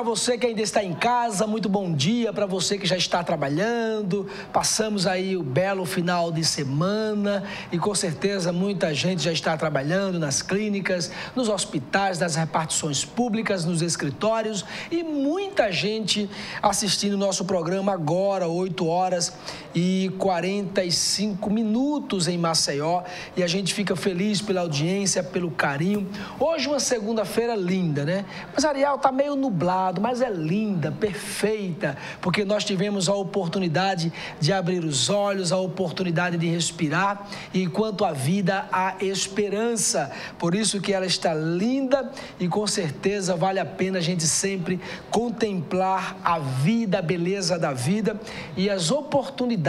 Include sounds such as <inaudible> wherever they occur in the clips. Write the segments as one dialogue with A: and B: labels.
A: Para você que ainda está em casa, muito bom dia para você que já está trabalhando. Passamos aí o belo final de semana e com certeza muita gente já está trabalhando nas clínicas, nos hospitais, nas repartições públicas, nos escritórios e muita gente assistindo o nosso programa agora, 8 horas e 45 minutos em Maceió. E a gente fica feliz pela audiência, pelo carinho. Hoje uma segunda-feira linda, né? Mas Ariel está meio nublado, mas é linda, perfeita, porque nós tivemos a oportunidade de abrir os olhos, a oportunidade de respirar, e enquanto a vida há esperança. Por isso que ela está linda e com certeza vale a pena a gente sempre contemplar a vida, a beleza da vida e as oportunidades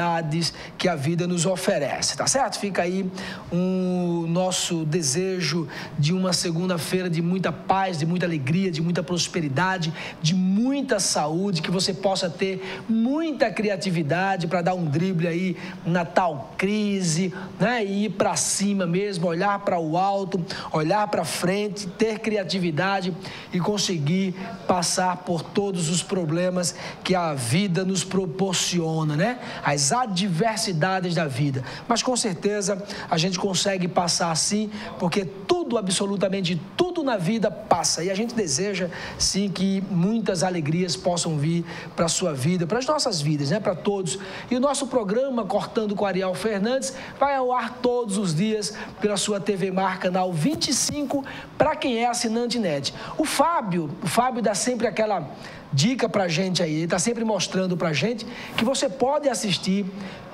A: que a vida nos oferece, tá certo? Fica aí um nosso desejo de uma segunda-feira de muita paz, de muita alegria, de muita prosperidade, de muita saúde, que você possa ter muita criatividade para dar um drible aí na tal crise, né? E ir para cima mesmo, olhar para o alto, olhar para frente, ter criatividade e conseguir passar por todos os problemas que a vida nos proporciona, né? As adversidades da vida. Mas com certeza a gente consegue passar assim, porque tudo, absolutamente tudo na vida passa. E a gente deseja, sim, que muitas alegrias possam vir para a sua vida, para as nossas vidas, né? Para todos. E o nosso programa Cortando com Ariel Fernandes vai ao ar todos os dias pela sua TV Mar, canal 25, para quem é assinante net. O Fábio, o Fábio dá sempre aquela dica para gente aí, ele está sempre mostrando para gente que você pode assistir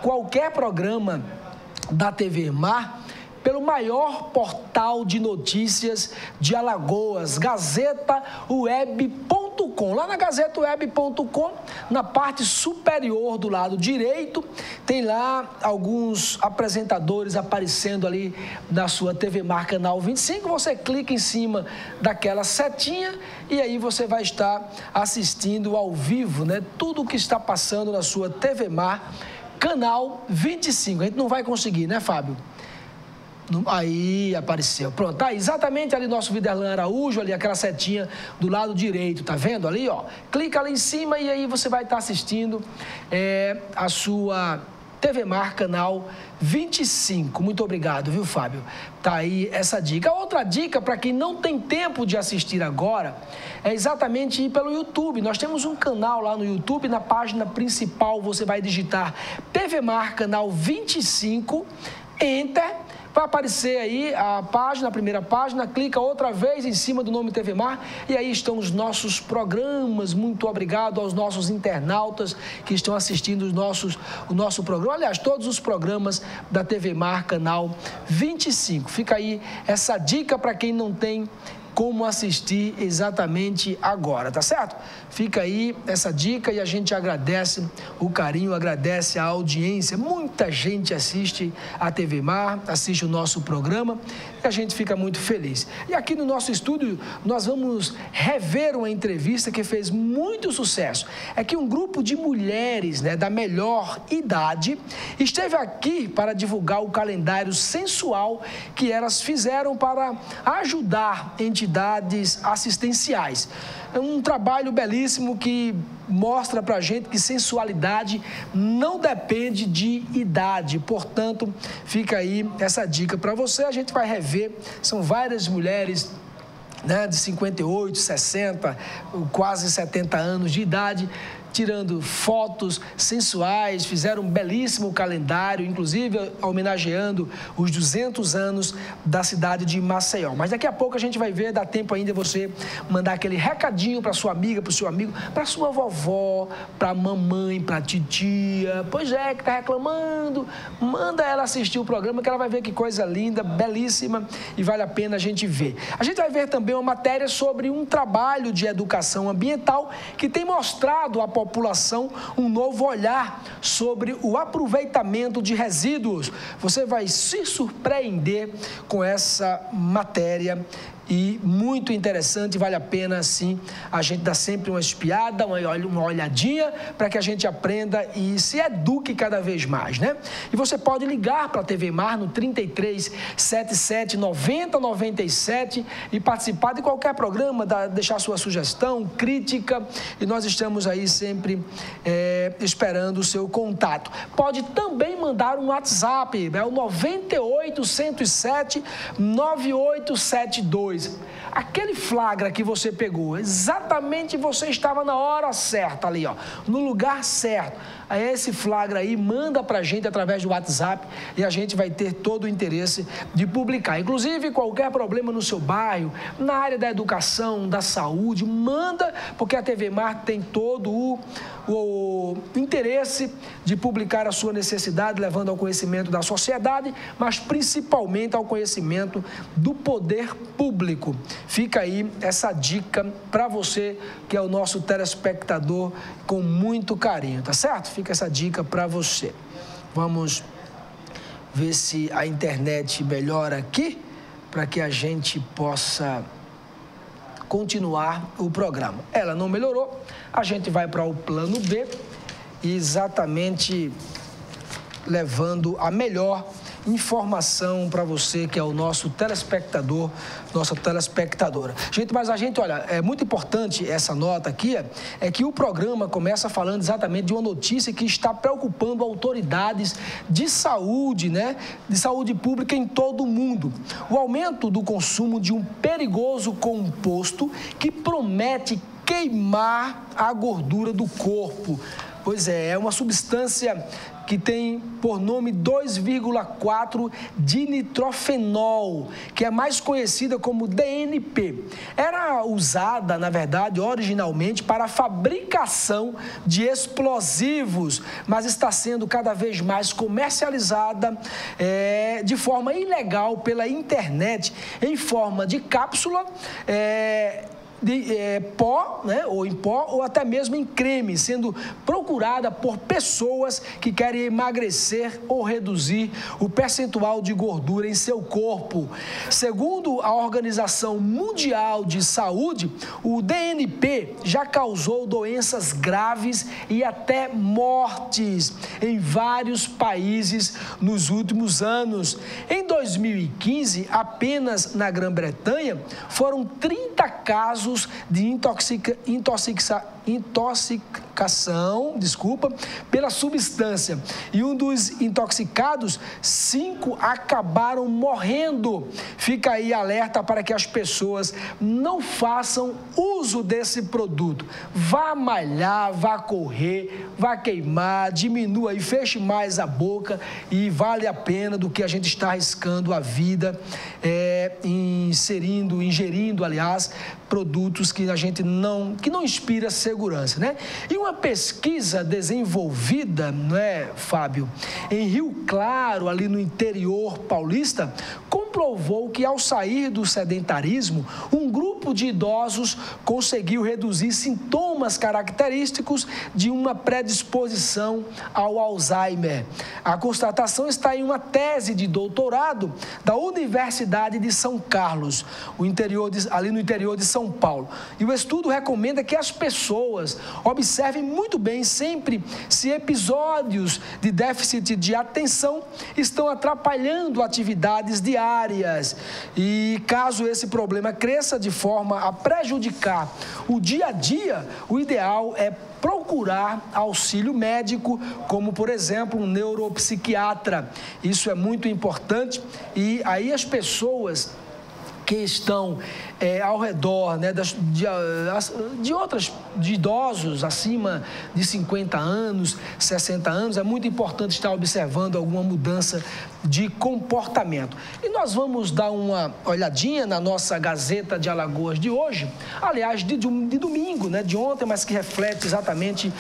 A: qualquer programa da TV Mar pelo maior portal de notícias de Alagoas, gazetaweb.com. Lá na gazetaweb.com, na parte superior do lado direito, tem lá alguns apresentadores aparecendo ali na sua TV Mar Canal 25. Você clica em cima daquela setinha e aí você vai estar assistindo ao vivo, né? Tudo o que está passando na sua TV Mar Canal 25. A gente não vai conseguir, né, Fábio? Aí apareceu. Pronto, tá exatamente ali nosso Viderlan Araújo, ali aquela setinha do lado direito, tá vendo ali, ó? Clica ali em cima e aí você vai estar tá assistindo é, a sua TV Mar canal 25. Muito obrigado, viu, Fábio? Tá aí essa dica. Outra dica para quem não tem tempo de assistir agora é exatamente ir pelo YouTube. Nós temos um canal lá no YouTube, na página principal você vai digitar TV Mar canal 25, enter Vai aparecer aí a página, a primeira página, clica outra vez em cima do nome TV Mar e aí estão os nossos programas. Muito obrigado aos nossos internautas que estão assistindo os nossos, o nosso programa. Aliás, todos os programas da TV Mar, canal 25. Fica aí essa dica para quem não tem como assistir exatamente agora, tá certo? Fica aí essa dica e a gente agradece o carinho, agradece a audiência. Muita gente assiste a TV Mar, assiste o nosso programa e a gente fica muito feliz. E aqui no nosso estúdio nós vamos rever uma entrevista que fez muito sucesso. É que um grupo de mulheres né, da melhor idade esteve aqui para divulgar o calendário sensual que elas fizeram para ajudar entidades entidades assistenciais. É um trabalho belíssimo que mostra para a gente que sensualidade não depende de idade. Portanto, fica aí essa dica para você. A gente vai rever. São várias mulheres né, de 58, 60, quase 70 anos de idade, tirando fotos sensuais, fizeram um belíssimo calendário, inclusive homenageando os 200 anos da cidade de Maceió. Mas daqui a pouco a gente vai ver, dá tempo ainda você mandar aquele recadinho para sua amiga, para o seu amigo, para sua vovó, para mamãe, para titia. Pois é, que está reclamando, manda ela assistir o programa que ela vai ver que coisa linda, belíssima e vale a pena a gente ver. A gente vai ver também uma matéria sobre um trabalho de educação ambiental que tem mostrado a população um novo olhar sobre o aproveitamento de resíduos. Você vai se surpreender com essa matéria e muito interessante, vale a pena sim a gente dar sempre uma espiada, uma olhadinha para que a gente aprenda e se eduque cada vez mais, né? E você pode ligar para a TV Mar no 33 77 90 97 e participar de qualquer programa, deixar sua sugestão, crítica e nós estamos aí sempre é, esperando o seu contato. Pode também mandar um WhatsApp, é o 98 107 9872 coisa. Aquele flagra que você pegou, exatamente você estava na hora certa ali, ó, no lugar certo. Esse flagra aí manda para a gente através do WhatsApp e a gente vai ter todo o interesse de publicar. Inclusive, qualquer problema no seu bairro, na área da educação, da saúde, manda, porque a TV Mar tem todo o, o interesse de publicar a sua necessidade, levando ao conhecimento da sociedade, mas principalmente ao conhecimento do poder público. Fica aí essa dica para você que é o nosso telespectador com muito carinho, tá certo? Fica essa dica para você. Vamos ver se a internet melhora aqui para que a gente possa continuar o programa. Ela não melhorou, a gente vai para o plano B, exatamente levando a melhor informação para você que é o nosso telespectador, nossa telespectadora. Gente, mas a gente, olha, é muito importante essa nota aqui, é que o programa começa falando exatamente de uma notícia que está preocupando autoridades de saúde, né? De saúde pública em todo o mundo. O aumento do consumo de um perigoso composto que promete queimar a gordura do corpo. Pois é, é uma substância que tem por nome 2,4 dinitrofenol, que é mais conhecida como DNP. Era usada, na verdade, originalmente para a fabricação de explosivos, mas está sendo cada vez mais comercializada é, de forma ilegal pela internet, em forma de cápsula. É, de é, pó, né, ou em pó, ou até mesmo em creme, sendo procurada por pessoas que querem emagrecer ou reduzir o percentual de gordura em seu corpo. Segundo a Organização Mundial de Saúde, o DNP já causou doenças graves e até mortes em vários países nos últimos anos. Em 2015, apenas na Grã-Bretanha, foram 30 casos casos de intoxica, intoxica, intoxicação, desculpa, pela substância. E um dos intoxicados, cinco acabaram morrendo. Fica aí alerta para que as pessoas não façam uso desse produto. Vá malhar, vá correr, vá queimar, diminua e feche mais a boca e vale a pena do que a gente está arriscando a vida, é, inserindo, ingerindo, aliás, produtos que a gente não, que não inspira segurança, né? E uma pesquisa desenvolvida, não é, Fábio, em Rio Claro, ali no interior paulista, comprovou que ao sair do sedentarismo, um grupo de idosos conseguiu reduzir sintomas característicos de uma predisposição ao Alzheimer. A constatação está em uma tese de doutorado da Universidade de São Carlos, o interior de, ali no interior de São Paulo. E o estudo recomenda que as pessoas observem muito bem sempre se episódios de déficit de atenção estão atrapalhando atividades diárias. E caso esse problema cresça de forma a prejudicar o dia a dia, o ideal é procurar auxílio médico, como por exemplo um neuropsiquiatra. Isso é muito importante e aí as pessoas que estão é, ao redor né, das, de, de outras, de idosos acima de 50 anos, 60 anos, é muito importante estar observando alguma mudança de comportamento. E nós vamos dar uma olhadinha na nossa Gazeta de Alagoas de hoje, aliás, de, de domingo, né, de ontem, mas que reflete exatamente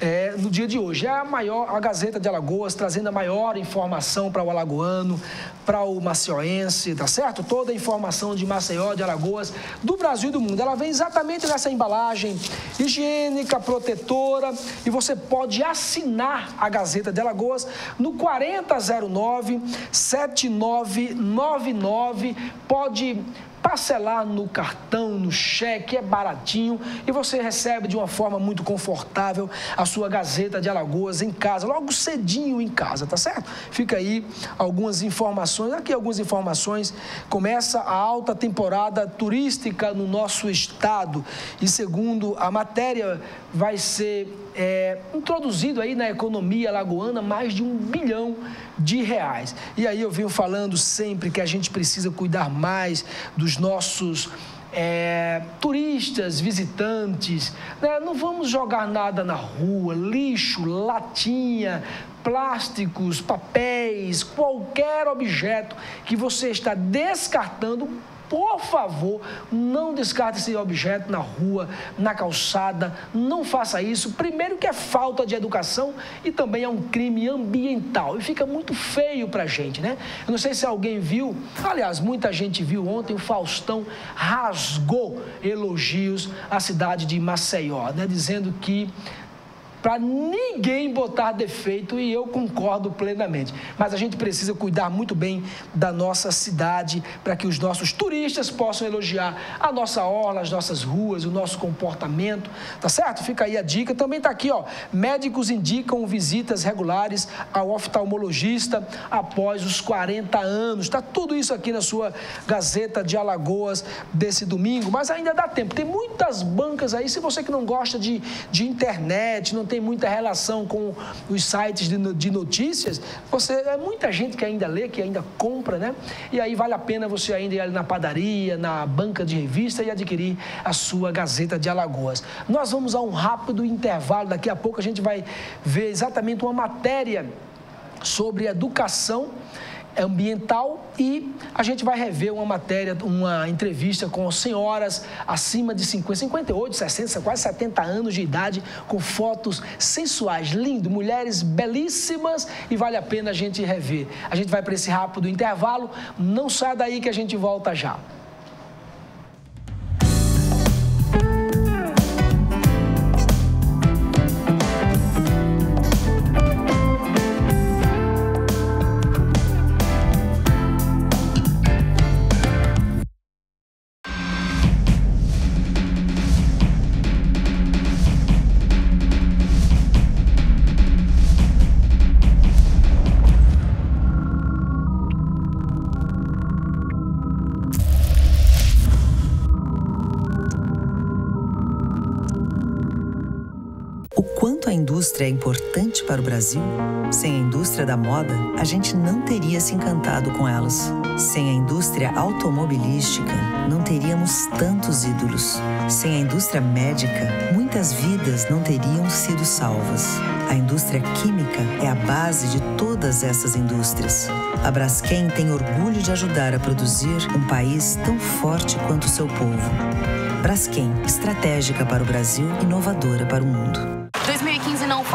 A: é, no dia de hoje. É a maior, a Gazeta de Alagoas, trazendo a maior informação para o alagoano, para o macioense, tá certo? Toda a informação de Maceió, de Alagoas, do Brasil e do mundo. Ela vem exatamente nessa embalagem higiênica, protetora, e você pode assinar a Gazeta de Alagoas no 4009 7999. Pode parcelar no cartão, no cheque, é baratinho e você recebe de uma forma muito confortável a sua Gazeta de Alagoas em casa, logo cedinho em casa, tá certo? Fica aí algumas informações, aqui algumas informações. Começa a alta temporada turística no nosso estado e segundo a matéria vai ser é, introduzido aí na economia lagoana mais de um bilhão de reais. E aí eu venho falando sempre que a gente precisa cuidar mais dos nossos é, turistas, visitantes. Né? Não vamos jogar nada na rua, lixo, latinha, plásticos, papéis, qualquer objeto que você está descartando por favor, não descarte esse objeto na rua, na calçada, não faça isso. Primeiro que é falta de educação e também é um crime ambiental e fica muito feio para a gente, né? Eu não sei se alguém viu, aliás, muita gente viu ontem, o Faustão rasgou elogios à cidade de Maceió, né? Dizendo que para ninguém botar defeito e eu concordo plenamente. Mas a gente precisa cuidar muito bem da nossa cidade para que os nossos turistas possam elogiar a nossa orla, as nossas ruas, o nosso comportamento, tá certo? Fica aí a dica. Também está aqui, ó, médicos indicam visitas regulares ao oftalmologista após os 40 anos. Tá tudo isso aqui na sua Gazeta de Alagoas desse domingo, mas ainda dá tempo. Tem muitas bancas aí, se você que não gosta de, de internet, não tem tem muita relação com os sites de, notícias, você é muita gente que ainda lê, que ainda compra, né? E aí vale a pena você ainda ir ali na padaria, na banca de revista e adquirir a sua Gazeta de Alagoas. Nós vamos a um rápido intervalo, daqui a pouco a gente vai ver exatamente uma matéria sobre educação ambiental e a gente vai rever uma matéria, uma entrevista com senhoras acima de 50, 58, 60, quase 70 anos de idade, com fotos sensuais, lindo, mulheres belíssimas e vale a pena a gente rever. A gente vai para esse rápido intervalo, não sai daí que a gente volta já.
B: Indústria é importante para o Brasil? Sem a indústria da moda, a gente não teria se encantado com elas. Sem a indústria automobilística, não teríamos tantos ídolos. Sem a indústria médica, muitas vidas não teriam sido salvas. A indústria química é a base de todas essas indústrias. A Braskem tem orgulho de ajudar a produzir um país tão forte quanto seu povo. Braskem, estratégica para o Brasil, inovadora para o mundo.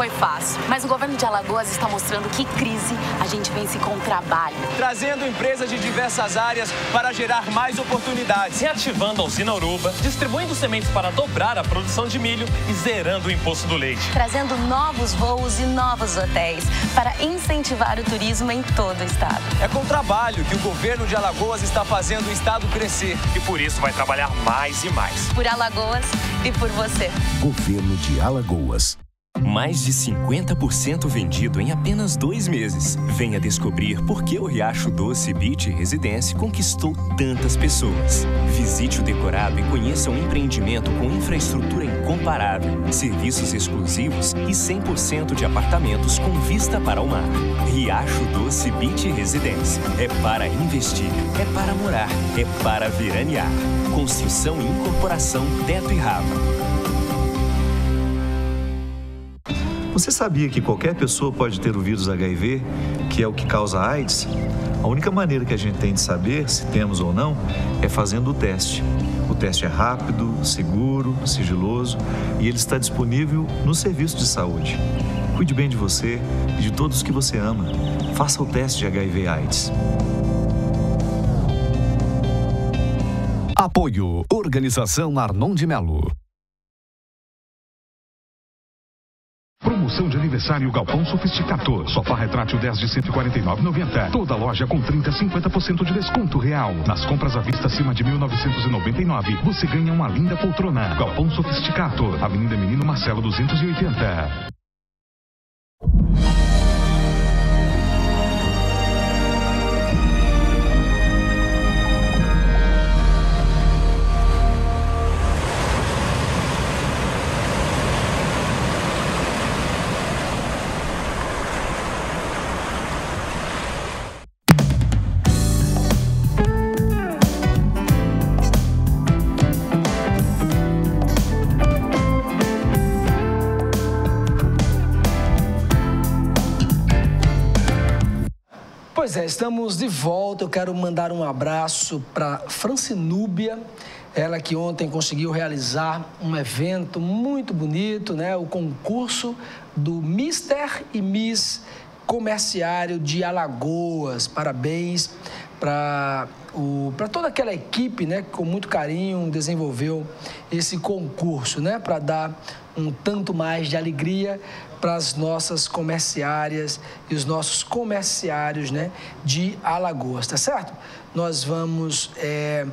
C: 2015 não foi fácil, mas o governo de Alagoas está mostrando que crise a gente vence com trabalho.
D: Trazendo empresas de diversas áreas para gerar mais oportunidades.
E: Reativando a usina Uruba, distribuindo sementes para dobrar a produção de milho e zerando o imposto do leite.
C: Trazendo novos voos e novos hotéis para incentivar o turismo em todo o estado.
D: É com trabalho que o governo de Alagoas está fazendo o estado crescer.
E: E por isso vai trabalhar mais e mais.
C: Por Alagoas e por você.
F: Governo de Alagoas.
G: Mais de 50% vendido em apenas dois meses. Venha descobrir por que o Riacho Doce Beach Residência conquistou tantas pessoas. Visite o decorado e conheça um empreendimento com infraestrutura incomparável, serviços exclusivos e 100% de apartamentos com vista para o mar. Riacho Doce Beach Residência. É para investir, é para morar, é para veranear. Construção e incorporação Teto e Rava.
H: Você sabia que qualquer pessoa pode ter o vírus HIV, que é o que causa AIDS? A única maneira que a gente tem de saber se temos ou não é fazendo o teste. O teste é rápido, seguro, sigiloso e ele está disponível no serviço de saúde. Cuide bem de você e de todos que você ama. Faça o teste de HIV/AIDS.
F: Apoio Organização Arnon de Melo.
I: Promoção de aniversário Galpão Sofisticator. Sofá retrátil 10 de 149,90. Toda loja com 30 a 50% de desconto real. Nas compras à vista acima de 1999, você ganha uma linda poltrona. Galpão Sofisticator. Avenida Menino Marcelo 280.
A: Pois é, estamos de volta. Eu quero mandar um abraço para Francinúbia, ela que ontem conseguiu realizar um evento muito bonito, né? O concurso do Mister e Miss Comerciário de Alagoas. Parabéns para toda aquela equipe, né, que com muito carinho desenvolveu esse concurso, né, para dar um tanto mais de alegria para as nossas comerciárias e os nossos comerciários né, de Alagoas, tá certo? Nós vamos. É,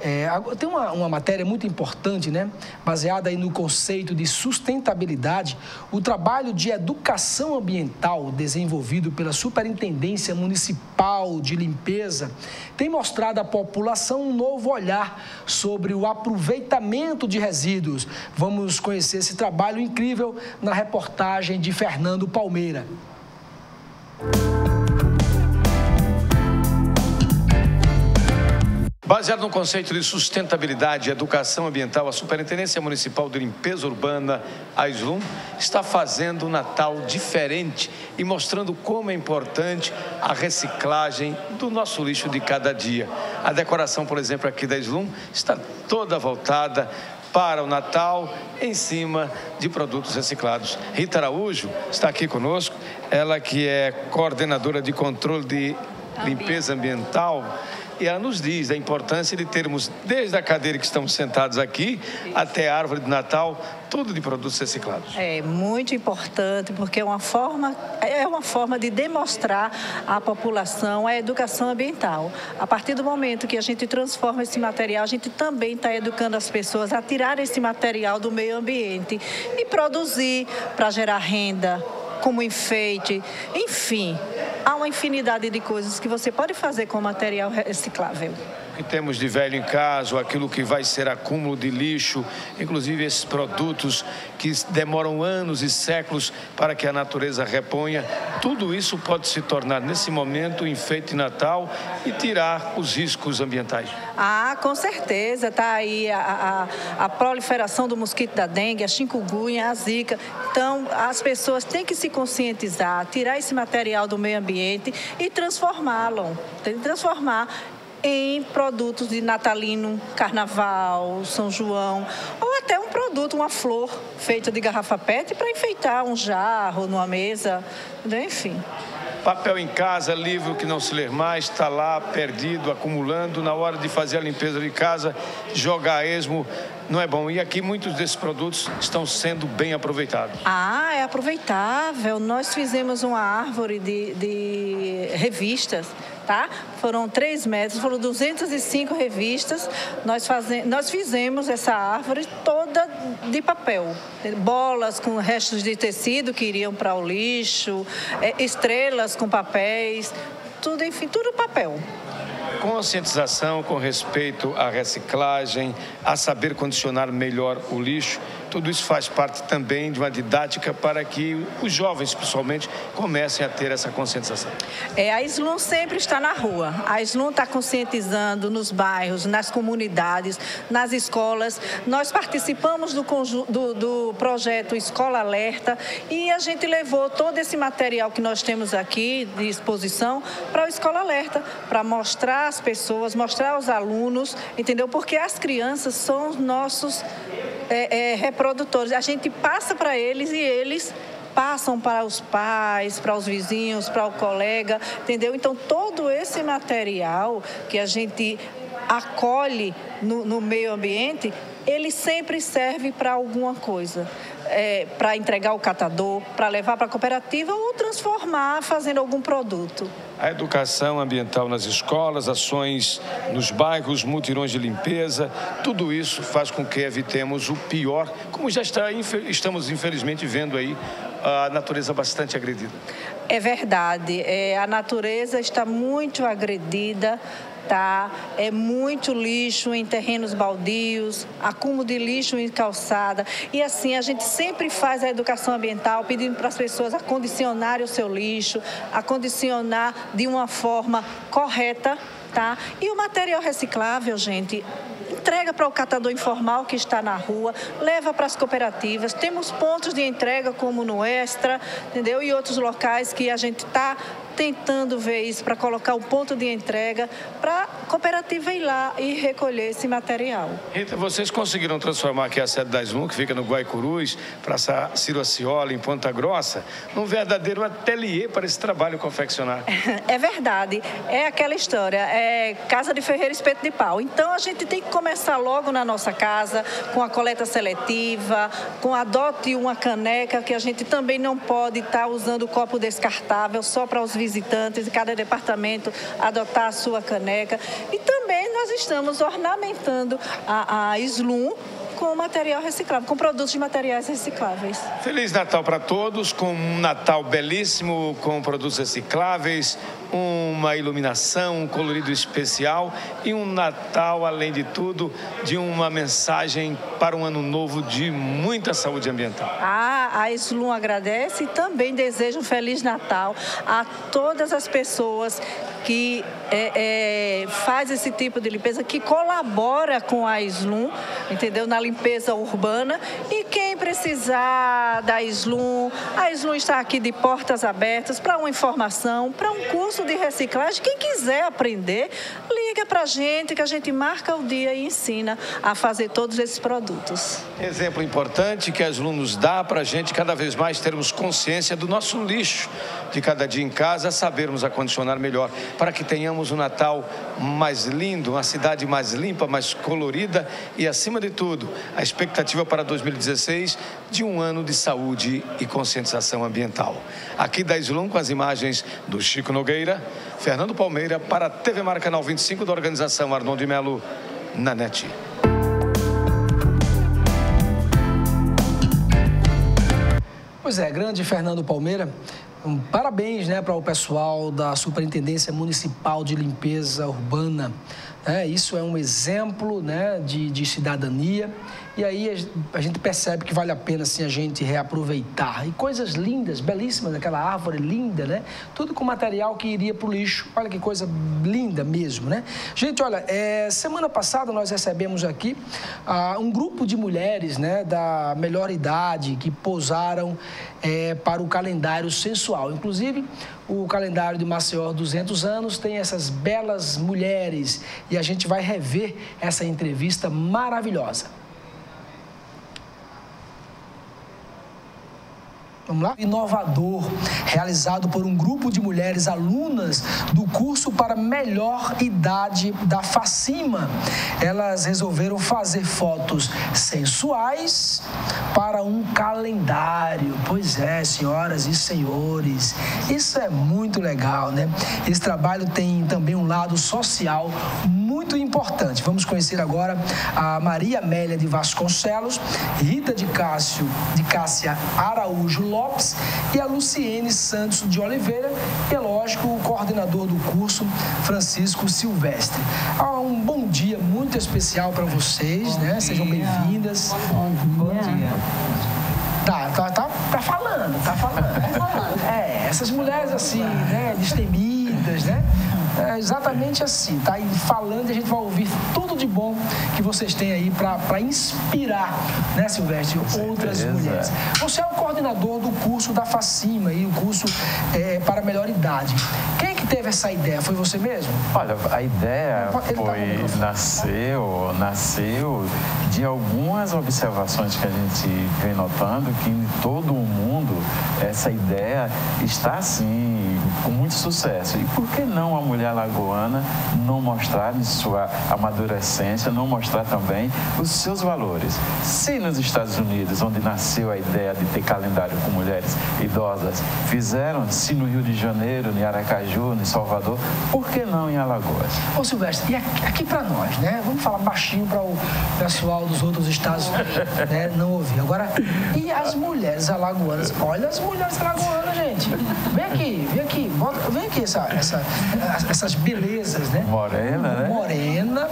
A: é, tem uma, uma, matéria muito importante, né? baseada aí no conceito de sustentabilidade. O trabalho de educação ambiental desenvolvido pela Superintendência Municipal de Limpeza tem mostrado à população um novo olhar sobre o aproveitamento de resíduos. Vamos conhecer esse trabalho incrível na reportagem de Fernando Palmeira.
J: Baseado no conceito de sustentabilidade e educação ambiental, a Superintendência Municipal de Limpeza Urbana, a SLUM, está fazendo um Natal diferente e mostrando como é importante a reciclagem do nosso lixo de cada dia. A decoração, por exemplo, aqui da SLUM está toda voltada para o Natal em cima de produtos reciclados. Rita Araújo está aqui conosco, ela que é coordenadora de controle de limpeza ambiental e ela nos diz a importância de termos, desde a cadeira que estamos sentados aqui, até a árvore de Natal, tudo de produtos reciclados.
K: É muito importante, porque é uma forma, é uma forma de demonstrar à população a educação ambiental. A partir do momento que a gente transforma esse material, a gente também está educando as pessoas a tirar esse material do meio ambiente e produzir para gerar renda, como enfeite, enfim, há uma infinidade de coisas que você pode fazer com material reciclável
J: que temos de velho em casa, aquilo que vai ser acúmulo de lixo, inclusive esses produtos que demoram anos e séculos para que a natureza reponha, tudo isso pode se tornar, nesse momento, um enfeite Natal e tirar os riscos ambientais.
K: Ah, com certeza. Está aí a, a, a, proliferação do mosquito da dengue, a chikungunya, a zika. Então, as pessoas têm que se conscientizar, tirar esse material do meio ambiente e transformá-lo. Transformar em produtos de natalino, carnaval, São João, ou até um produto, uma flor feita de garrafa PET para enfeitar um jarro numa mesa, enfim.
J: Papel em casa, livro que não se lê mais, está lá perdido, acumulando. Na hora de fazer a limpeza de casa, jogar esmo não é bom. E aqui muitos desses produtos estão sendo bem aproveitados.
K: Ah, é aproveitável. Nós fizemos uma árvore de, de revistas tá? Foram três metros, foram 205 revistas. Nós, fazemos, nós fizemos essa árvore toda de papel. Bolas com restos de tecido que iriam para o lixo, é, estrelas com papéis, tudo, enfim, tudo papel
J: conscientização com respeito à reciclagem, a saber condicionar melhor o lixo. Tudo isso faz parte também de uma didática para que os jovens, principalmente, comecem a ter essa conscientização.
K: É, a Slum sempre está na rua. A Slum está conscientizando nos bairros, nas comunidades, nas escolas. Nós participamos do, do, do projeto Escola Alerta e a gente levou todo esse material que nós temos aqui de exposição para o Escola Alerta, para mostrar às pessoas, mostrar aos alunos, entendeu? Porque as crianças são os nossos é, é, reprodutores. A gente passa para eles e eles passam para os pais, para os vizinhos, para o colega, entendeu? Então, todo esse material que a gente acolhe no, no meio ambiente ele sempre serve para alguma coisa. É, para entregar o catador, para levar para a cooperativa ou transformar fazendo algum produto.
J: A educação ambiental nas escolas, ações nos bairros, mutirões de limpeza, tudo isso faz com que evitemos o pior, como já está, estamos infelizmente vendo aí a natureza bastante agredida.
K: É verdade, é, a natureza está muito agredida tá? É muito lixo em terrenos baldios, acúmulo de lixo em calçada. E assim, a gente sempre faz a educação ambiental pedindo para as pessoas acondicionarem o seu lixo, acondicionar de uma forma correta, tá? E o material reciclável, gente, entrega para o catador informal que está na rua, leva para as cooperativas. Temos pontos de entrega como no Extra, entendeu? E outros locais que a gente está tentando ver isso para colocar o ponto de entrega para a cooperativa ir lá e recolher esse material.
J: Rita, vocês conseguiram transformar aqui a sede da SLUM, que fica no Guaicurus, Praça Ciro Aciola, em Ponta Grossa, num verdadeiro ateliê para esse trabalho confeccionar. <laughs>
K: É verdade. É aquela história, é casa de ferreiro espeto de pau. Então a gente tem que começar logo na nossa casa com a coleta seletiva, com adote uma caneca, que a gente também não pode estar tá usando copo descartável só para os visitantes e cada departamento adotar a sua caneca. E também nós estamos ornamentando a, a Slum com material reciclável, com produtos de materiais recicláveis.
J: Feliz Natal para todos, com um Natal belíssimo, com produtos recicláveis, uma iluminação, um colorido especial e um Natal, além de tudo, de uma mensagem para um ano novo de muita saúde ambiental.
K: Ah, a Slum agradece e também deseja um Feliz Natal a todas as pessoas que é, é, faz esse tipo de limpeza, que colabora com a Slum, entendeu? Na limpeza urbana. E quem precisar da Slum, a Slum está aqui de portas abertas para uma informação, para um curso de reciclagem. Quem quiser aprender, liga para a gente, que a gente marca o dia e ensina a fazer todos esses produtos.
J: Exemplo importante que a Slum nos dá para a gente cada vez mais termos consciência do nosso lixo de cada dia em casa, sabermos acondicionar melhor, para que tenhamos um Natal mais lindo, uma cidade mais limpa, mais colorida e, acima de tudo, a expectativa para 2016 de um ano de saúde e conscientização ambiental. Aqui da Slum, com as imagens do Chico Nogueira, Fernando Palmeira, para a TV Mar Canal 25 da organização Arnon de Melo, na NET.
A: Pois é, grande Fernando Palmeira. Um parabéns né, para o pessoal da Superintendência Municipal de Limpeza Urbana. É, isso é um exemplo né, de, de cidadania e aí a gente percebe que vale a pena assim, a gente reaproveitar. E coisas lindas, belíssimas, aquela árvore linda, né? Tudo com material que iria para o lixo. Olha que coisa linda mesmo, né? Gente, olha, é, semana passada nós recebemos aqui ah, um grupo de mulheres né, da melhor idade que pousaram é, para o calendário sensual. Inclusive, o calendário de Maceió 200 anos tem essas belas mulheres e a gente vai rever essa entrevista maravilhosa. Vamos lá? Inovador, realizado por um grupo de mulheres alunas do curso para melhor idade da Facima. Elas resolveram fazer fotos sensuais para um calendário. Pois é, senhoras e senhores, isso é muito legal, né? Esse trabalho tem também um lado social muito importante. Vamos conhecer agora a Maria Amélia de Vasconcelos, Rita de Cássio, de Cássia Araújo Lopes, Lopes e a Luciene Santos de Oliveira e, é lógico, o coordenador do curso, Francisco Silvestre. Ah, um bom dia muito especial para vocês, bom né? Dia. Sejam bem-vindas.
L: Bom dia. Bom dia.
A: Tá, tá, tá, tá falando, tá falando. É, essas mulheres assim, né, destemidas, né? É exatamente assim, tá aí falando e a gente vai ouvir tudo de bom que vocês têm aí para inspirar, né, Silvestre, outras mulheres. Você é o coordenador do curso da Facima e o curso é, para melhor idade. Quem é que teve essa ideia? Foi você mesmo?
L: Olha, a ideia tá foi, nasceu, nasceu de algumas observações que a gente vem notando que em todo o mundo essa ideia está assim com muito sucesso. E por que não a mulher alagoana não mostrar em sua amadurecência, não mostrar também os seus valores. Se nos Estados Unidos, onde nasceu a ideia de ter calendário com mulheres idosas, fizeram, se no Rio de Janeiro, em Aracaju, em Salvador, por que não em Alagoas?
A: Ô Silvestre, e aqui, aqui para nós, né? Vamos falar baixinho para o pessoal dos outros estados <laughs> né, não ouvir. Agora, e as mulheres alagoanas? Olha as mulheres alagoanas, gente. Vem aqui, vem aqui, bota, vem aqui essa, essa, essas belezas, né?
L: Morena, né?
A: Morena,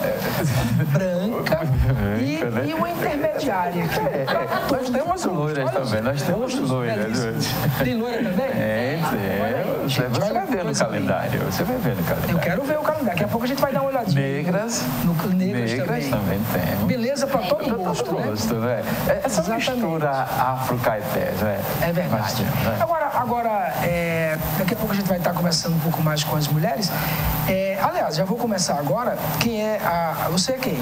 A: branca <laughs> e,
L: né?
A: e uma intermediária.
L: É, é. Nós temos loiras também, nós temos loiras.
A: Tem loira também?
L: É, é. Você, você vai ver no calendário, você vai ver no calendário.
A: Eu quero ver o calendário, daqui a pouco a gente vai dar uma olhadinha.
L: Negras,
A: no, negras,
L: negras
A: também.
L: também temos.
A: Beleza para todo gosto,
L: todo
A: né?
L: gosto, né? Essa
A: Exatamente.
L: mistura afro-caetés, né?
A: É verdade.
L: Temos, né?
A: Agora, agora é, daqui a pouco a gente vai estar conversando um pouco mais com as mulheres. É, aliás, já vou começar agora. Quem é a. Você é quem?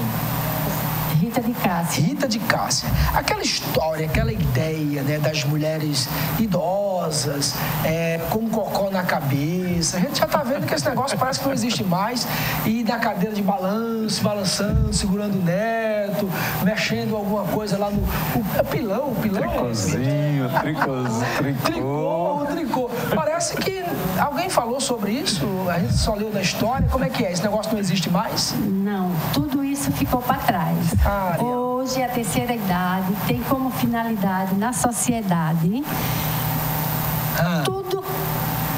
M: Rita de Cássia.
A: Rita de Cássia. Aquela história, aquela ideia né, das mulheres idosas, é, com um cocó na cabeça. A gente já está vendo que esse negócio parece que não existe mais. E na cadeira de balanço, balançando, segurando o neto, mexendo alguma coisa lá no. O, é pilão, pilão.
L: Tricôzinho, tricôzinho, <laughs> tricô.
A: Tricô, o tricô. Parece que alguém falou sobre isso, a gente só leu da história. Como é que é? Esse negócio não existe mais?
M: Não, tudo isso ficou para trás.
A: Ah, Ariel.
M: Hoje a terceira idade tem como finalidade na sociedade
A: Ah.
M: tudo,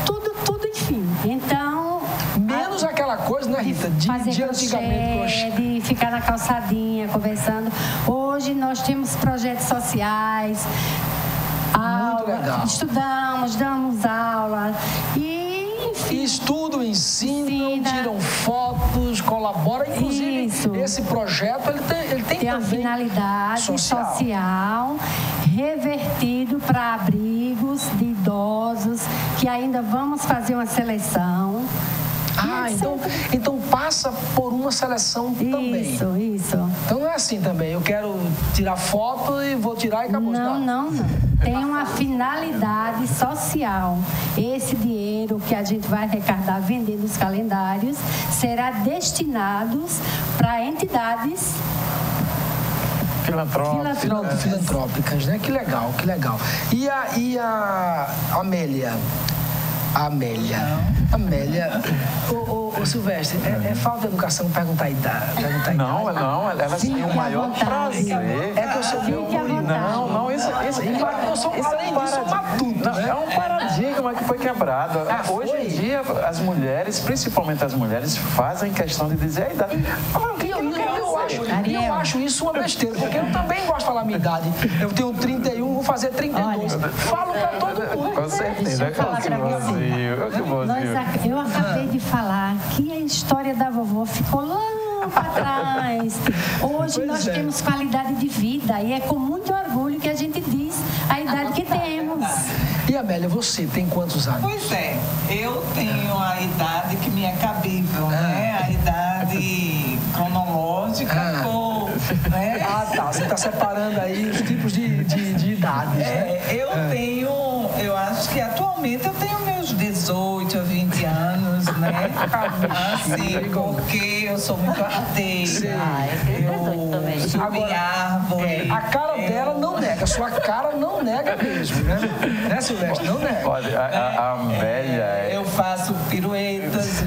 M: tudo, tudo, enfim. Então.
A: Menos aquela coisa, né, Rita? De,
M: fazer
A: de
M: crochê, de ficar na calçadinha conversando. Hoje nós temos projetos sociais. aula. Estudamos, damos aula e.
A: Estudam, ensinam, tiram fotos, colaboram. Inclusive,
M: Isso.
A: esse projeto ele tem, ele tem,
M: tem uma
A: também
M: finalidade
A: social.
M: social, revertido para abrigos de idosos, que ainda vamos fazer uma seleção.
A: Ah, então, então passa por uma seleção também.
M: Isso, isso.
A: Então não é assim também. Eu quero tirar foto e vou tirar e acabou.
M: Não, não, não. Tem uma finalidade social. Esse dinheiro que a gente vai arrecadar vendendo os calendários será destinados para entidades
L: Filantrópico.
A: Filan- Filantrópicas, né? Que legal, que legal. E a, e a Amélia? A Amélia. Amélia. Ô, ô, ô, Silvestre, é, é falta de educação perguntar a idade. Perguntar a
L: Não,
A: idade.
L: não, elas têm o maior prazer.
A: É que eu sou
M: Fique vontade.
L: Não, não, isso, isso,
A: Eu sou,
L: isso
A: além
L: é um
A: disso, matuto,
L: Não,
A: né?
L: é um paradigma que foi quebrado.
A: Ah,
L: Hoje
A: foi?
L: em dia, as mulheres, principalmente as mulheres, fazem questão de dizer a idade. Ah,
A: acho, e eu acho isso uma besteira, porque eu também gosto de falar a minha idade. Eu tenho 31, vou fazer 32. Falo pra todo mundo.
L: Com certeza,
M: eu falar
L: que
M: pra você.
L: bonzinho, que
M: Nós,
L: bonzinho.
M: ac- eu acabei de falar que a história da vovó ficou lá para trás. Hoje
A: Pois
M: nós
A: é.
M: temos qualidade de vida e é com muito orgulho que a gente diz a idade que temos.
A: E Amélia, você tem quantos anos?
N: Pois é, eu tenho a idade que me é cabível, né? A idade cronológica
A: Ah.
N: com. Né?
A: Ah, tá. Você está separando aí os tipos de, de, de idades, né?
N: É, eu tenho, eu acho que atualmente eu tenho meus 18 a 20 anos, né? Assim, porque eu sou muito arteira. Eu subi árvore.
A: É, a cara dela não nega, sua cara não nega mesmo, né? Né, Silvestre? Não nega.
L: Olha, a, a, a Amélia é.
N: Eu faço piruetas,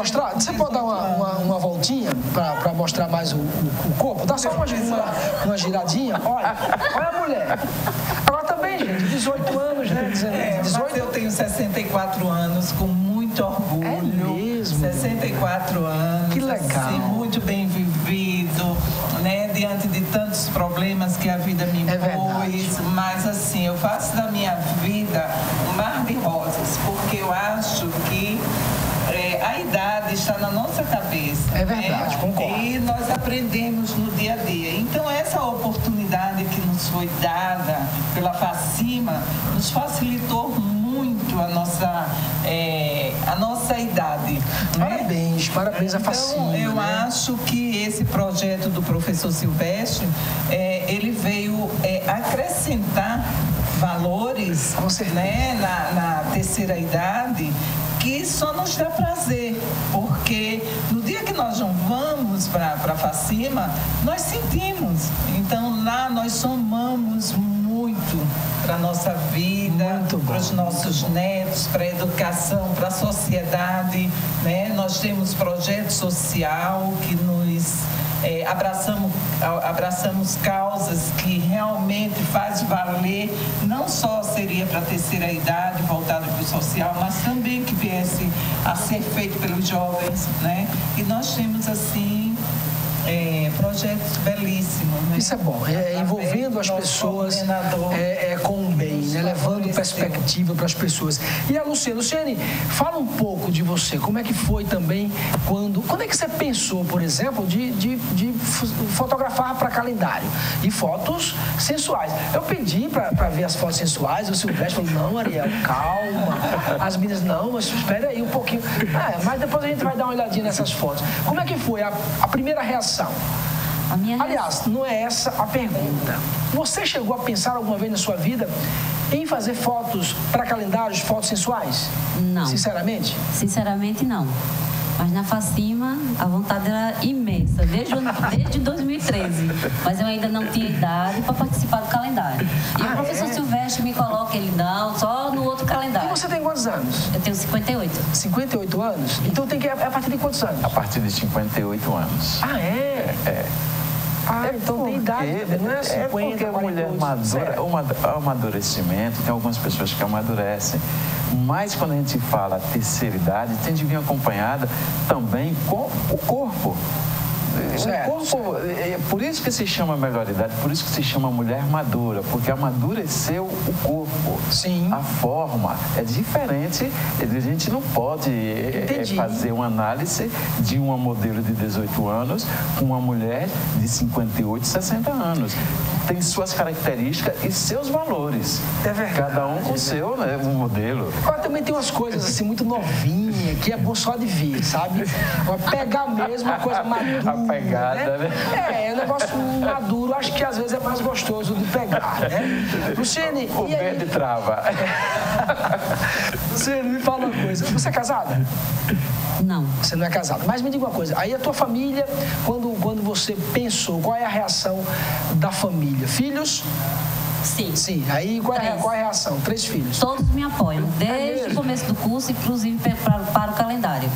A: mostrar? Você pode dar uma, uma, uma voltinha para mostrar mais o, o, corpo? Dá só uma, uma, uma giradinha. Olha, olha a mulher. Agora também, gente, 18 anos, né? 19,
N: É,
A: 18
N: eu tenho 64 anos com muito orgulho.
A: É mesmo?
N: 64 anos.
A: Que legal.
N: Assim, muito bem vivido, né? Diante de tantos problemas que a vida me
A: É
N: impôs. Mas assim, eu faço da minha vida um mar de rosas, porque eu acho que é, a idade está na nossa cabeça.
A: É verdade,
N: né?
A: concordo.
N: E nós aprendemos no dia a dia. Então, essa oportunidade que nos foi dada pela Facima nos facilitou muito a nossa, é, a nossa idade. né?
A: Parabéns, parabéns à
N: Então,
A: Facina.
N: eu
A: né?
N: acho que esse projeto do professor Silvestre, é, ele veio é, acrescentar valores valores né, na, na terceira idade que só nos dá prazer, porque no dia que nós não vamos para a Facima, nós sentimos. Então lá nós somamos muito para a nossa vida, para os nossos netos, para a educação, para a sociedade. Né? Nós temos projeto social que nos é, abraçamos, abraçamos causas que realmente faz valer, não só seria para a terceira idade, voltada para o social, mas também que viesse a ser feito pelos jovens, né? E nós temos, assim, é, projetos belíssimos. Né?
A: Isso é bom, é, envolvendo as pessoas é, é, com o bem, né? levando perspectiva para as pessoas. E a Luciane, Luciane, fala um pouco de você, como é que foi também quando. Quando é que você pensou, por exemplo, de, de, de fotografar para calendário? E fotos sensuais. Eu pedi para ver as fotos sensuais, o Silvestre falou, não, Ariel, calma. As meninas, não, mas espera aí um pouquinho. É, mas depois a gente vai dar uma olhadinha nessas fotos. Como é que foi a, a primeira reação? Aliás, não é essa a pergunta. Você chegou a pensar alguma vez na sua vida em fazer fotos para calendários, fotos sensuais?
O: Não.
A: Sinceramente?
O: Sinceramente, não. Mas na Facima, a vontade era imensa, desde, <laughs> desde 2013. Mas eu ainda não tinha idade para participar do calendário. E ah, o professor é? Silvestre me coloca, ele não, só
A: quantos anos?
O: Eu tenho 58.
A: 58 anos? Então tem que é a partir de quantos anos?
L: A partir de 58 anos.
A: Ah, é?
L: É. é.
A: Ah, é então tem idade, não é 50,
L: É porque a mulher madura, o amadurecimento, tem algumas pessoas que amadurecem, mas quando a gente fala terceira idade, tem de vir acompanhada também com o corpo. Certo, o corpo, é, é por isso que se chama melhor idade, por isso que se chama mulher madura, porque amadureceu o corpo.
A: Sim.
L: A forma é diferente. A gente não pode é, Entendi. fazer uma análise de uma modelo de 18 anos com uma mulher de 58, 60 anos. Tem suas características e seus valores.
A: É verdade.
L: Cada um com o seu né, um modelo.
A: Agora também tem umas coisas assim muito novinhas que é bom só de ver, sabe? Pegar mesmo uma coisa <laughs> madura
L: pegada, né?
A: né? É, é um negócio maduro, acho que às vezes é mais gostoso de pegar, né? Luciene.
L: O verde trava. <laughs>
A: Luciene, me fala uma coisa. Você é casada?
O: Não.
A: Você não é casada. Mas me diga uma coisa, aí a tua família, quando, quando você pensou, qual é a reação da família? Filhos?
O: Sim.
A: Sim. Aí qual é, qual é, a reação? Três filhos.
O: Todos me apoiam, desde é o começo do curso, inclusive para, para o calendário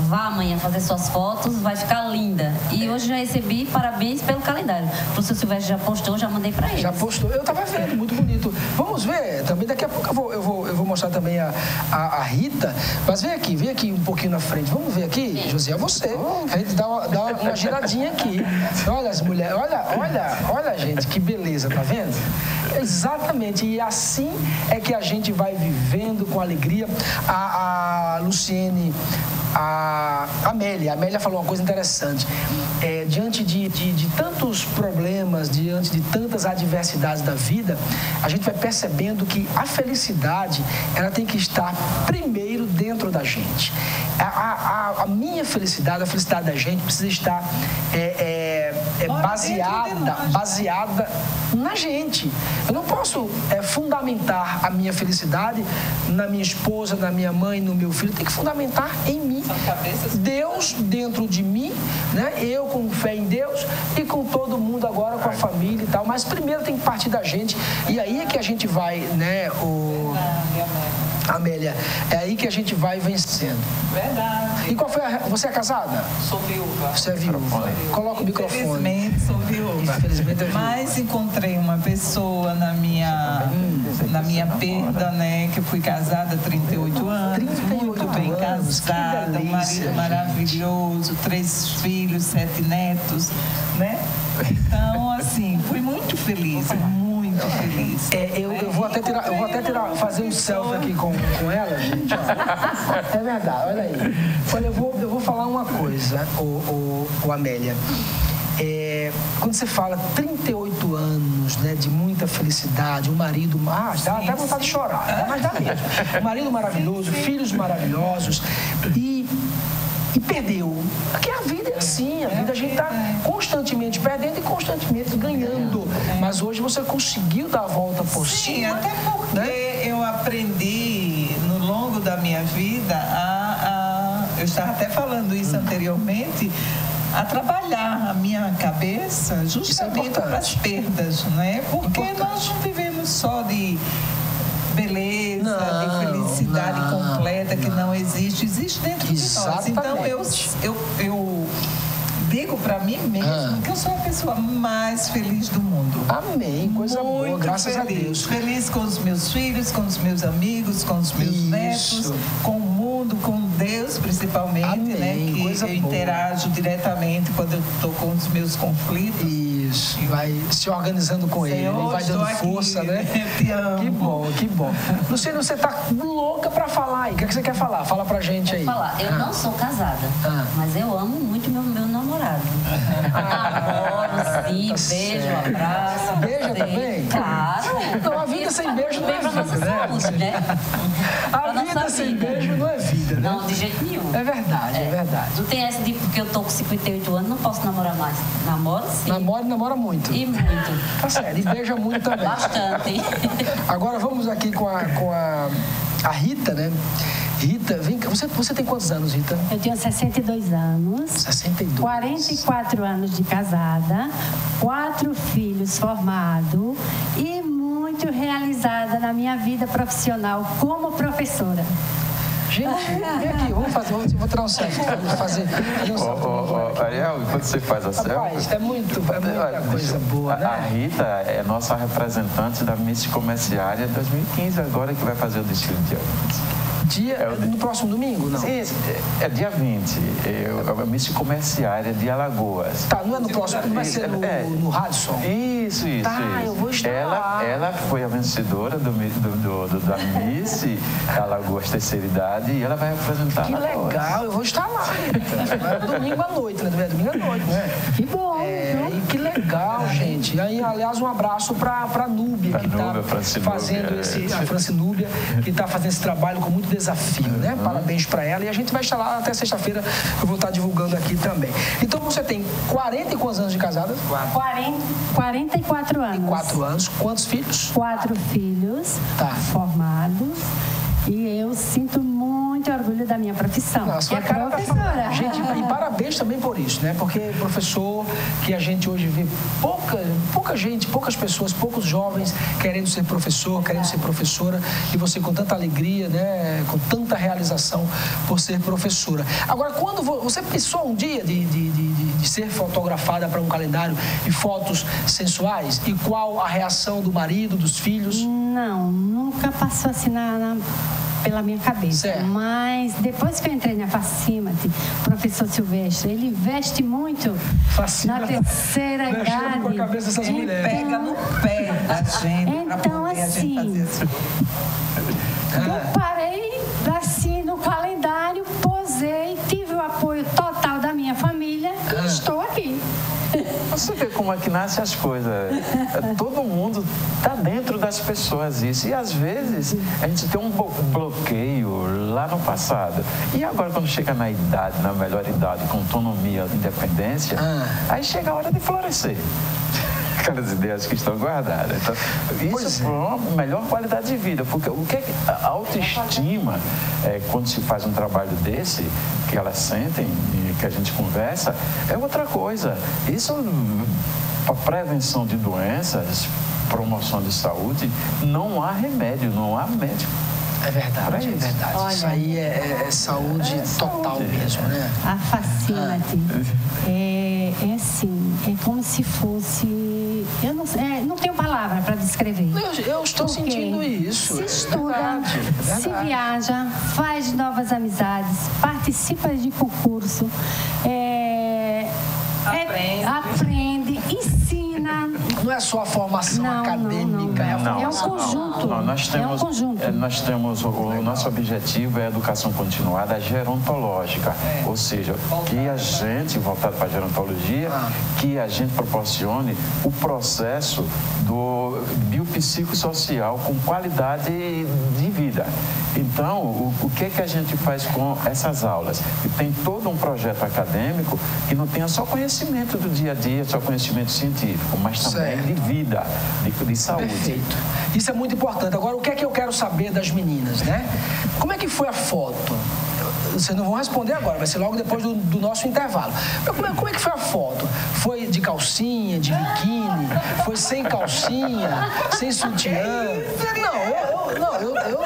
O: vá amanhã fazer suas fotos, vai ficar linda. E hoje já recebi parabéns pelo calendário. O professor Silvestre já postou, já mandei para ele.
A: Já postou, eu estava vendo, muito bonito. Vamos ver, também daqui a pouco eu vou, eu vou, eu vou mostrar também a, a, a, Rita. Mas vem aqui, vem aqui um pouquinho na frente. Vamos ver aqui, Sim. José, é você. A gente dá uma, dá uma giradinha aqui. Olha as mulheres, olha, olha, olha, gente, que beleza, tá vendo? Exatamente, e assim é que a gente vai vivendo com alegria. A, a Luciene a Amélia. A Amélia falou uma coisa interessante. É, diante de, de, de, tantos problemas, diante de tantas adversidades da vida, a gente vai percebendo que a felicidade ela tem que estar primeiro dentro da gente. A, a, a minha felicidade, a felicidade da gente precisa estar é, é, é baseada, baseada na gente. Eu não posso é, fundamentar a minha felicidade na minha esposa, na minha mãe, no meu filho. Tem que fundamentar em mim. Deus dentro de mim, né? Eu com fé em Deus e com todo mundo agora, com a família e tal. Mas primeiro tem que partir da gente. E aí é que a gente vai, né? O... Amélia, é aí que a gente vai vencendo.
N: Verdade.
A: E qual foi a... Você é casada?
N: Sou viúva.
A: Você é viúva. Coloca o microfone.
N: Infelizmente sou viúva.
A: Infelizmente é
N: viúva. Mas encontrei uma pessoa na minha, hum, na minha perda, né? Que eu fui casada há 38 anos. 38 muito bem anos, casada, um marido maravilhoso, três filhos, sete netos, né? Então, assim, fui muito feliz, muito muito feliz.
A: É, eu, eu vou até tirar, eu vou até tirar, fazer um selfie aqui com, com ela, gente. É verdade, olha aí. Olha, eu vou, eu vou falar uma coisa, o, o, o Amélia. É, quando você fala 38 anos né, de muita felicidade, um marido. Ah, dá até vontade de chorar, mas dá mesmo. Um marido maravilhoso, filhos maravilhosos e perdeu. Que é a vida é assim, a vida a gente está constantemente perdendo e constantemente ganhando. Mas hoje você conseguiu dar a volta por
N: Sim,
A: cima.
N: até porque
A: né?
N: eu aprendi no longo da minha vida a, a- eu estava até falando isso anteriormente a trabalhar a minha cabeça justamente para as perdas, né? Porque nós não vivemos só de beleza, de felicidade completa que não existe, existe dentro de nós. Então eu, eu, eu digo para mim mesmo que eu sou a pessoa mais feliz do mundo.
A: Amém, coisa
N: Muito
A: boa, graças
N: feliz.
A: a Deus.
N: Feliz com os meus filhos, com os meus amigos, com os meus netos, com o mundo, com Deus principalmente, né? Que
A: coisa
N: eu
A: boa.
N: interajo diretamente quando eu estou com os meus conflitos.
A: Isso, vai se organizando com ele,
N: Senhor,
A: ele vai dando
N: estou aqui,
A: força, né? <laughs>
N: eu te amo.
A: Que bom, que bom. Luciano, você tá louca pra falar aí. O que, é que você quer falar? Fala pra gente aí.
O: Vou falar, eu
A: Ah.
O: não sou casada, mas eu amo muito meu, meu namorado. <laughs> Namoro, sim, beijo,
A: certo.
O: abraço.
A: Beija
O: sim.
A: também?
O: Claro.
A: Então sem beijo não
O: Bem
A: é vida, né?
O: saúde, né?
A: A vida sem
O: vida.
A: beijo não é vida, né?
O: Não, de jeito nenhum.
A: É verdade, é, verdade.
O: Não tem essa de porque eu tô com 58 anos, não posso namorar mais. Namoro sim.
A: Namora e namora muito.
O: E muito.
A: Tá certo, e beija muito também.
O: Bastante.
A: Agora vamos aqui com a, com a, a Rita, né? Rita, vem cá. Você, você tem quantos anos, Rita?
M: Eu tenho 62 anos.
A: 62.
M: 44 anos de casada, quatro filhos formados e muito realizada na minha vida profissional como professora.
A: Gente, vem aqui, vamos fazer, vou, vou tirar um selfie. Vamos fazer. um
L: Ariel, enquanto você faz a
A: Rapaz,
L: selfie...
A: é muito, é muita coisa boa,
L: A
A: né?
L: Rita é nossa representante da Miss Comerciária 2015, agora que vai fazer o desfile de diamantes.
A: Dia, no próximo domingo, não?
L: Isso, é, é dia 20. Eu, a Miss Comerciária de Alagoas.
A: Tá, não é no próximo, não vai ser no,
L: É.
A: no Radisson?
L: Isso, isso,
A: Tá,
L: isso.
A: eu vou estar
L: ela,
A: lá.
L: ela foi a vencedora do, do, do- da Miss Alagoas Terceira Idade e ela vai apresentar
A: Que legal, eu vou estar lá. É <laughs> domingo à noite, né? É domingo à noite?
M: Que bom.
A: É, e que legal, gente. E aí, aliás, um abraço para a Núbia, que
L: Núbia,
A: está fazendo
L: é.
A: esse. A Francinúbia, que está fazendo esse trabalho com muito desafio, né?
L: Uhum.
A: Parabéns para ela. E a gente vai estar lá até sexta-feira, eu vou estar divulgando aqui também. Então você tem 40 e quantos anos de casada?
M: 40, 44 anos.
A: 4 anos. Quantos filhos?
M: Quatro filhos
A: Tá.
M: formados. E eu sinto muito orgulho da minha profissão,
A: Não, a sua
M: é
A: cara tá
M: professora.
A: falando. Gente, e parabéns também por isso, né? Porque professor, que a gente hoje vê pouca, pouca gente, poucas pessoas, poucos jovens querendo ser professor, querendo ser professora, e você com tanta alegria, né? Com tanta realização por ser professora. Agora, quando vo- você pensou um dia de, de, de, de- de ser fotografada para um calendário e fotos sensuais? E qual a reação do marido, dos filhos?
M: Não, nunca passou assim na, na- pela minha cabeça. Mas depois que eu entrei na Facimate, o professor Silvestre, ele investe muito na terceira
A: Mexendo
M: idade.
A: com a cabeça dessas
M: Então,
A: mulheres.
N: Pega no pé da gente
M: Então,
N: poder a gente
M: assim,
N: fazer isso.
M: Eu
L: Você vê como é que nascem as coisas. É, Todo mundo está dentro das pessoas isso. E às vezes a gente tem um bloqueio lá no passado. E agora quando chega na idade, na melhor idade, com autonomia, independência, aí chega a hora de florescer. Aquelas ideias que estão guardadas. Então, isso é uma melhor qualidade de vida, porque o que é que- a autoestima, é, quando se faz um trabalho desse, que elas sentem e que a gente conversa, é outra coisa. Isso, para prevenção de doenças, promoção de saúde, não há remédio, não há médico.
A: É verdade, é verdade. Isso aí é, é saúde total mesmo, né?
M: A Facimate é, é assim, é como se fosse. Eu não, sei- é, não tenho palavra para descrever.
A: Eu, eu estou
M: Porque
A: sentindo isso.
M: Se
A: é
M: estuda,
A: verdade, é
M: se viaja, faz novas amizades, participa de concurso, é, é, aprende, ensina.
A: Não é só a formação não, acadêmica,
M: não, não. é a formação. É um conjunto. Não,
L: nós temos,
M: é um conjunto.
L: Nós temos, o, o nosso objetivo é a educação continuada gerontológica, é. ou seja, que a gente, voltado para a gerontologia, ah. que a gente proporcione o processo do biopsicossocial com qualidade de vida. Então, o, o que, que a gente faz com essas aulas? E tem todo um projeto acadêmico que não tenha só conhecimento do dia a dia, só conhecimento científico, mas também certo. De vida, de, de saúde.
A: Perfeito. Isso é muito importante. Agora, o que é que eu quero saber das meninas, né? Como é que foi a foto? vocês não vão responder agora, vai ser logo depois do, do nosso intervalo. Como é, como é, que foi a foto? Foi de calcinha, de biquíni? Foi sem calcinha, sem sutiã? Não, eu, não, eu, eu,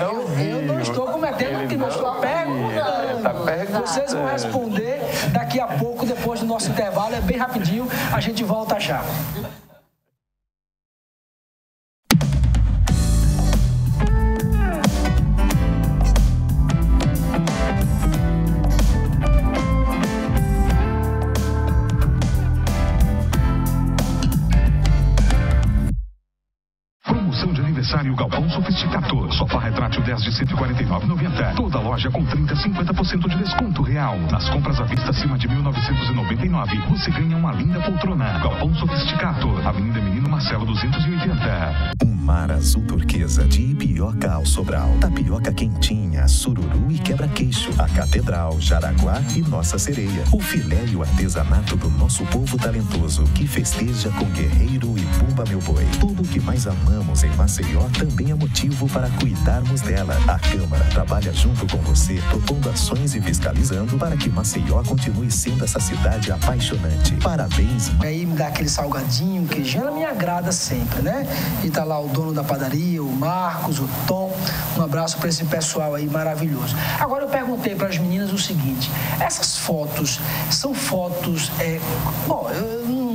A: eu, eu, não estou cometendo crime, eu estou perguntando. Vocês vão responder daqui a pouco, depois do nosso intervalo, é bem rapidinho, a gente volta já.
I: Aniversário Galpão Sofisticador. Sofá retrátil 10 de 149,90. Toda loja com 30, 50% de desconto real. Nas compras à vista acima de 1999, você ganha uma linda poltrona. Galpão Sofisticador. Avenida Menino Marcelo 280.
F: Um mar azul turquesa de Ipioca ao Sobral. Tapioca quentinha, sururu e quebra-queixo. A Catedral, Jaraguá e Nossa Sereia. O filé e o artesanato do nosso povo talentoso que festeja com Guerreiro e Pumba Meu Boi. Tudo o que mais amamos em Maceió Também é motivo para cuidarmos dela. A Câmara trabalha junto com você, propondo ações e fiscalizando para que Maceió continue sendo essa cidade apaixonante. Parabéns.
A: Aí me dá aquele salgadinho, que já me agrada sempre, né? E tá lá o dono da padaria, o Marcos, o Tom. Um abraço para esse pessoal aí maravilhoso. Agora eu perguntei para as meninas o seguinte: essas fotos são fotos. É... Bom, eu não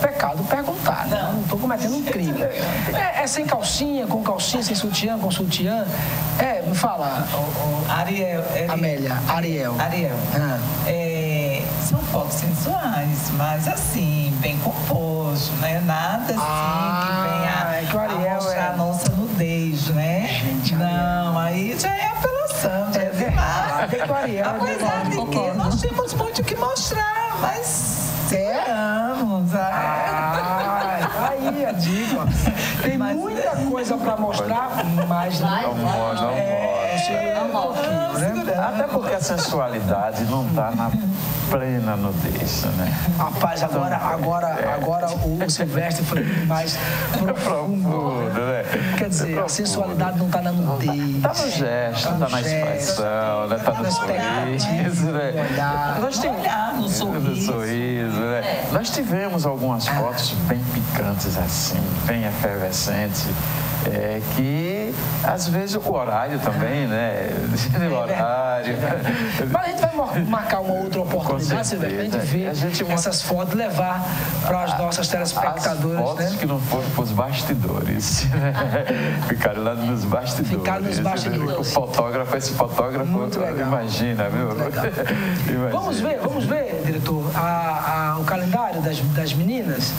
A: pecado perguntar, né? Não estou cometendo um crime. É, é sem calcinha, com calcinha, sem sutiã, com sutiã. É, me fala. O, o...
N: Ariel, Ariel.
A: Amélia, Ariel.
N: Ariel. Ah. É, são fotos sensuais, mas assim, bem composto, né? Nada assim ah, que venha é que o a mostrar é... a nossa nudez, né? Gente, Não, aí já é apelação, já é, é demais.
A: O
N: Apesar de que nós temos muito que mostrar, mas Esperamos.
A: Ah, tá aí a dica. Tem mas, muita coisa para mostrar, mas
L: não, não mostra. Não é, né? Até porque a sensualidade não está na plena nudez, né?
A: Rapaz, agora, agora, é. agora o Silvestre foi mais <laughs> profundo. né? Quer dizer, a sensualidade não está na nudez.
L: Está no gesto, está tá na expressão, né? Está no sorriso, né? Nós no sorriso. No sorriso né? É. Nós tivemos algumas fotos bem picantes assim, bem efervescentes é que às vezes o horário também, né? O horário. <laughs>
A: Mas a gente vai marcar uma outra oportunidade, você vai a ver a gente essas fotos levar para as nossas telespectadoras. As
L: fotos
A: né?
L: que não foram para os bastidores. <laughs> Ficaram lá nos bastidores.
A: Ficaram nos bastidores.
L: O fotógrafo, esse fotógrafo, imagina, viu? <laughs>
A: imagina. Vamos ver, vamos ver, diretor, a, a, o calendário das, das meninas.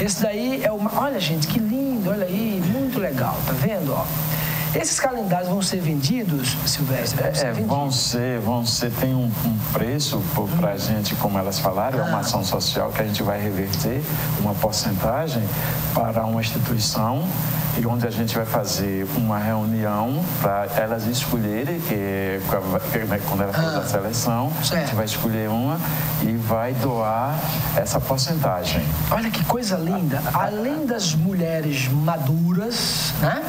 A: Esse daí é uma. Olha, gente, que lindo, olha aí, muito legal, tá vendo? Ó. Esses calendários vão ser vendidos, Silvestre?
L: Vão ser, é, vendidos? vão ser, vão ser, tem um, um preço para a hum. gente, como elas falaram, ah. é uma ah. ação social que a gente vai reverter uma porcentagem para uma instituição e onde a gente vai fazer uma reunião para elas escolherem, que, né, quando ela for ah, da seleção, certo. a gente vai escolher uma e vai doar essa porcentagem.
A: Olha que coisa linda! Além das mulheres maduras, né?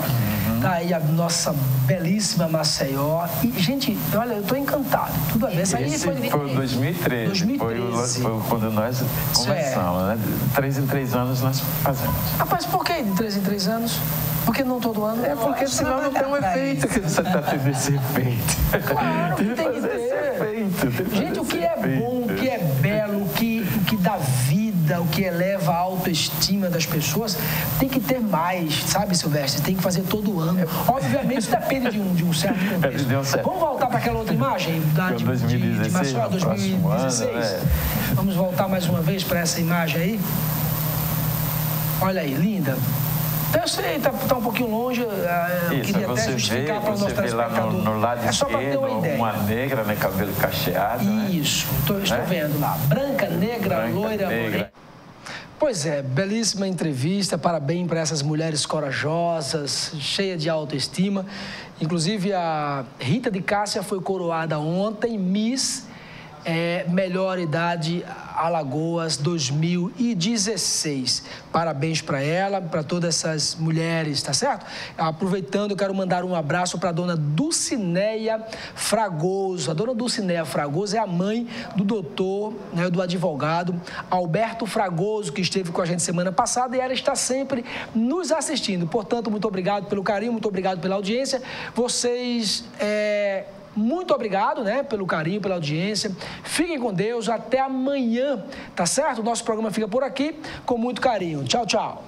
A: Uhum. Tá aí a nossa belíssima Maceió. E, gente, olha, eu estou encantado. Tudo a ver. Essa
L: aí foi, foi 2013. 2013. Foi, o, foi quando nós começamos, né? Três em três anos nós fazemos.
A: Rapaz, por que de três em três anos? Porque não todo ano?
L: É porque senão não tem um efeito que você está tendo esse efeito.
A: Claro, tem, tem que ter. Efeito, Gente, o que é bom, o que é belo, o que, o que dá vida, o que eleva a autoestima das pessoas, tem que ter mais, sabe, Silvestre? Tem que fazer todo ano. Obviamente, isso depende de um, de um certo contexto. Um certo. Vamos voltar para aquela outra imagem da, de, 2016, de, de Maceió, 2016? Ano, né? Vamos voltar mais uma vez para essa imagem aí. Olha aí, linda. Eu sei, tá, tá um pouquinho longe, ah, eu
L: Isso,
A: queria até justificar
L: vê,
A: para o nosso telespectador.
L: no, no lado
A: é só para ter uma ideia.
L: uma negra, né, cabelo cacheado. né?
A: Isso, tô, estou
L: Né?
A: vendo lá. Branca, negra,
L: Branca,
A: loira,
L: negra.
A: Pois é, belíssima entrevista, parabéns para essas mulheres corajosas, cheias de autoestima. Inclusive, a Rita de Cássia foi coroada ontem, Miss é, Melhor Idade Alagoas 2016. Parabéns para ela, para todas essas mulheres, tá certo? Aproveitando, eu quero mandar um abraço para a dona Dulcineia Fragoso. A dona Dulcineia Fragoso é a mãe do doutor, né, do advogado Alberto Fragoso, que esteve com a gente semana passada e ela está sempre nos assistindo. Portanto, muito obrigado pelo carinho, muito obrigado pela audiência. Vocês. é, muito obrigado, né, pelo carinho, pela audiência. Fiquem com Deus. Até amanhã, tá certo? Nosso programa fica por aqui com muito carinho. Tchau, tchau.